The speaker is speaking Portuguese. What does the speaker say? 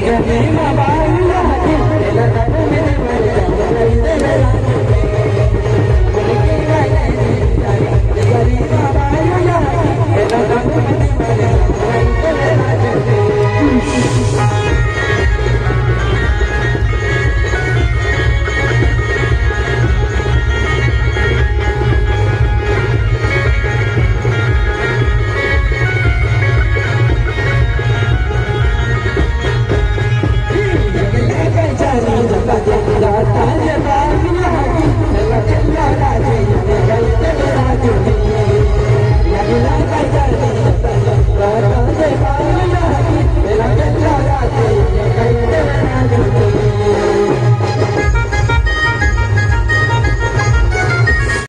Obrigado.